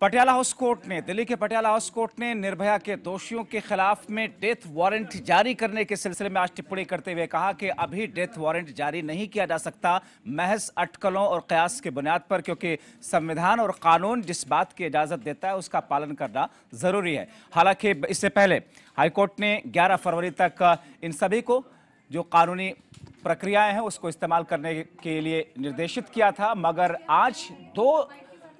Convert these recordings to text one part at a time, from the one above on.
Patiala house court ने, दिल्ली के Patiala house court ने निर्भया के दोषियों के खिलाफ में डेथ वारंट जारी करने के सिलसिले में आज टिप्पणी करते हुए कहा कि अभी डेथ वारंट जारी नहीं किया जा सकता, महज अटकलों और कयास के बुनियाद पर, क्योंकि संविधान और कानून जिस बात की इजाज़त देता है, उसका पालन करना ज़रूरी है। हालाँकि इससे पहले हाईकोर्ट ने ग्यारह फरवरी तक इन सभी को जो कानूनी प्रक्रियाएँ हैं, उसको इस्तेमाल करने के लिए निर्देशित किया था, मगर आज दो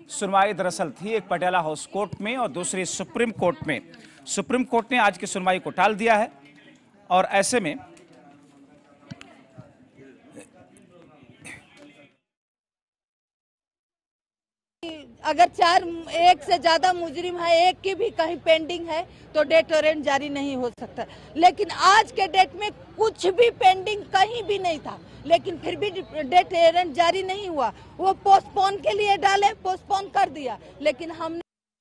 सुनवाई दरअसल थी एक पटियाला हाउस कोर्ट में और दूसरी सुप्रीम कोर्ट में। सुप्रीम कोर्ट ने आज की सुनवाई को टाल दिया है और ऐसे में अगर चार, एक से ज़्यादा मुजरिम है, एक की भी कहीं पेंडिंग है तो डेट वारंट जारी नहीं हो सकता। लेकिन आज के डेट में कुछ भी पेंडिंग कहीं भी नहीं था। लेकिन फिर भी डेट वारंट जारी नहीं हुआ। वो पोस्टपोन के लिए डाले पोस्टपोन कर दिया। लेकिन हमने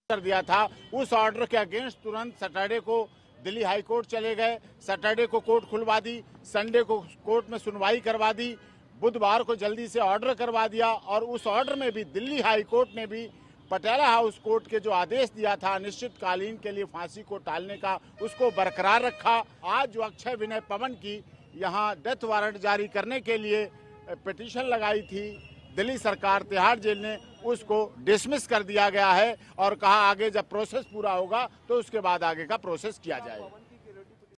कर दिया था। उस ऑर्डर के अगेंस्ट तुरंत सैटरडे को दिल्ली हाई कोर्ट चले गए। सैटरडे को कोर्ट खुलवा दी। संडे को कोर्ट में सुनवाई करवा दी। बुधवार को जल्दी से ऑर्डर करवा दिया और उस ऑर्डर में भी दिल्ली हाई कोर्ट ने भी पटेला हाउस कोर्ट के जो आदेश दिया था अनिश्चितकालीन के लिए फांसी को टालने का, उसको बरकरार रखा। आज जो अक्षय विनय पवन की यहाँ डेथ वारंट जारी करने के लिए पिटीशन लगाई थी, दिल्ली सरकार तिहाड़ जेल ने उसको डिसमिस कर दिया गया है और कहा आगे जब प्रोसेस पूरा होगा तो उसके बाद आगे का प्रोसेस किया जाएगा।